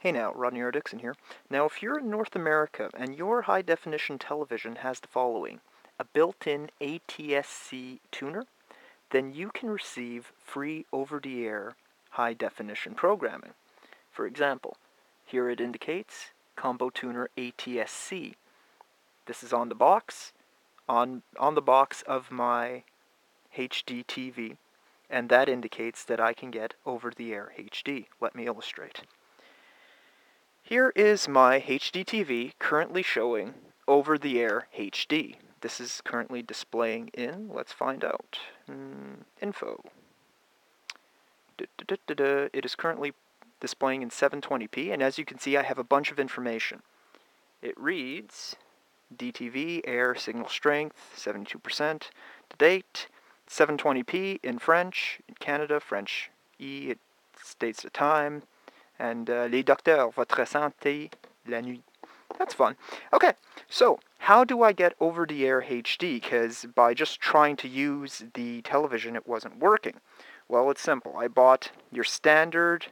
Hey now, Rodney R. Dickson here. Now, if you're in North America and your high definition television has the following a built in ATSC tuner, then you can receive free over the air high definition programming. For example, here it indicates Combo Tuner ATSC. This is on the box, on, on the box of my HD TV, and that indicates that I can get over the air HD. Let me illustrate. Here is my HD TV currently showing over the air HD. This is currently displaying in, let's find out, mm, info. Da, da, da, it is currently displaying in 720p, and as you can see, I have a bunch of information. It reads DTV, air, signal strength, 72%, to date, 720p in French, in Canada, French E, it states the time, and uh, les docteurs, votre santé, la nuit. That's fun. Okay, so how do I get over the air HD? Because by just trying to use the television, it wasn't working. Well, it's simple. I bought your standard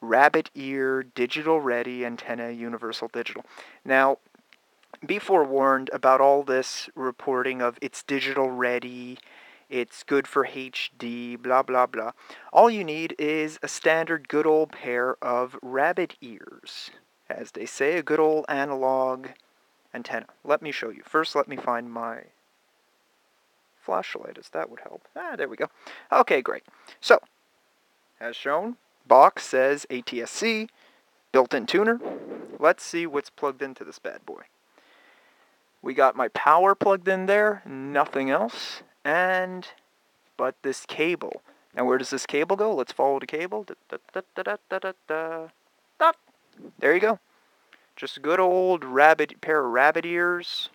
rabbit ear digital ready antenna universal digital. Now, be forewarned about all this reporting of it's digital ready, it's good for HD, blah blah blah. All you need is a standard good old pair of rabbit ears. As they say, a good old analog antenna. Let me show you. First, let me find my flashlight, as that would help. Ah, there we go. Okay, great. So, as shown, box says ATSC, built-in tuner. Let's see what's plugged into this bad boy. We got my power plugged in there, nothing else, and but this cable. Now where does this cable go? Let's follow the cable. There you go. Just a good old rabbit pair of rabbit ears.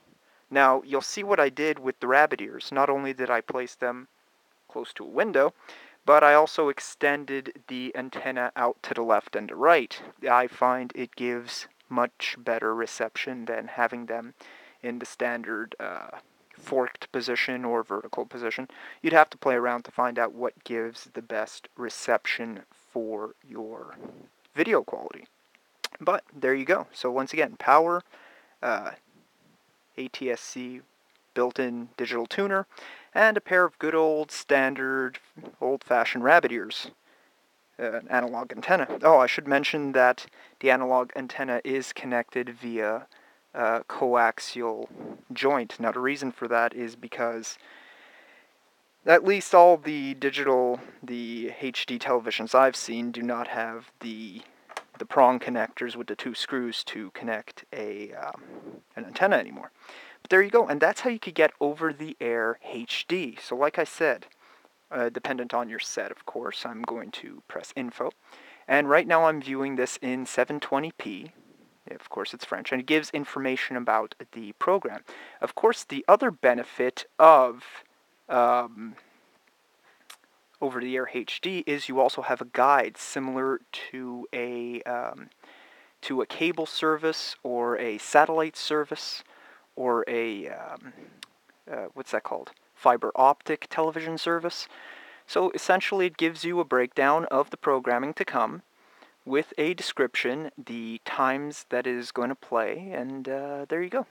Now you'll see what I did with the rabbit ears. Not only did I place them close to a window, but I also extended the antenna out to the left and the right. I find it gives much better reception than having them in the standard uh, forked position or vertical position. You'd have to play around to find out what gives the best reception for your video quality. But there you go. So once again, power, uh, ATSC built-in digital tuner, and a pair of good old standard old-fashioned rabbit ears. Uh, an analog antenna. Oh, I should mention that the analog antenna is connected via uh, coaxial joint. Now, the reason for that is because at least all the digital, the HD televisions I've seen do not have the the prong connectors with the two screws to connect a um, an antenna anymore. But there you go, and that's how you could get over-the-air HD. So, like I said, uh, dependent on your set, of course, I'm going to press info, and right now I'm viewing this in 720p, of course, it's French, and it gives information about the program. Of course, the other benefit of um, over the air HD is you also have a guide similar to a um, to a cable service or a satellite service or a um, uh, what's that called fiber optic television service. So essentially, it gives you a breakdown of the programming to come with a description, the times that is going to play, and uh, there you go.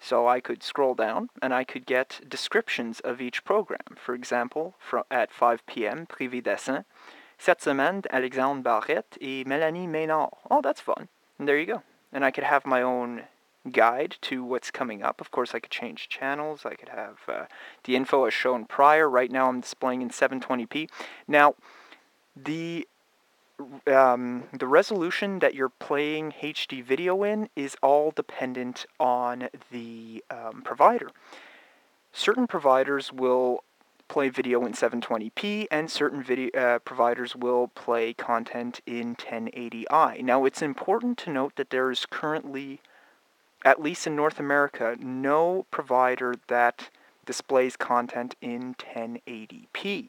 So I could scroll down and I could get descriptions of each program. For example, at 5 p.m., Privé Dessin, cette semaine, Alexandre Barrette et Mélanie Maynard. Oh, that's fun. And there you go. And I could have my own guide to what's coming up. Of course, I could change channels. I could have uh, the info as shown prior. Right now, I'm displaying in 720p. Now, the um, the resolution that you're playing HD video in is all dependent on the um, provider. Certain providers will play video in 720p and certain video uh, providers will play content in 1080i. Now it's important to note that there is currently at least in North America no provider that displays content in 1080p.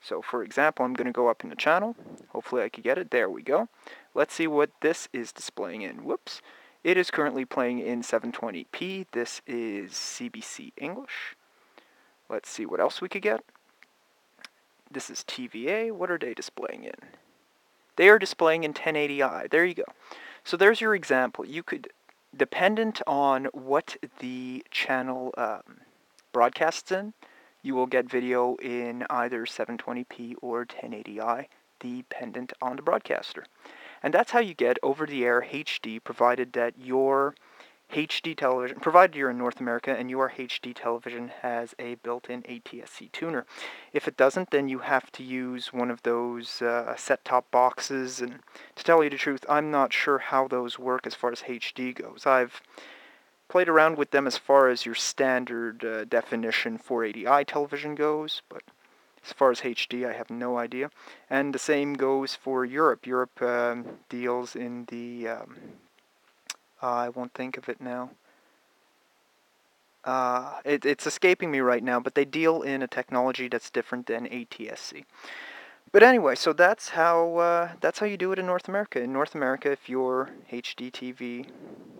So for example, I'm going to go up in the channel. Hopefully I can get it. There we go. Let's see what this is displaying in. Whoops. It is currently playing in 720p. This is CBC English. Let's see what else we could get. This is TVA. What are they displaying in? they are displaying in 1080i. There you go. So there's your example. You could, dependent on what the channel um, broadcasts in, you will get video in either 720p or 1080i, dependent on the broadcaster. And that's how you get over-the-air HD, provided that your HD television, provided you're in North America and your HD television has a built-in ATSC tuner. If it doesn't, then you have to use one of those uh, set-top boxes. And to tell you the truth, I'm not sure how those work as far as HD goes. I've played around with them as far as your standard uh, definition 480i television goes, but as far as HD, I have no idea. And the same goes for Europe. Europe um, deals in the um, uh, I won't think of it now. Uh, it, it's escaping me right now, but they deal in a technology that's different than ATSC. But anyway, so that's how uh, that's how you do it in North America. In North America, if your HDTV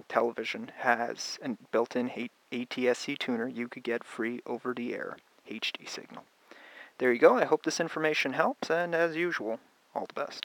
television has a built-in ATSC tuner, you could get free over-the-air HD signal. There you go. I hope this information helps, and as usual, all the best.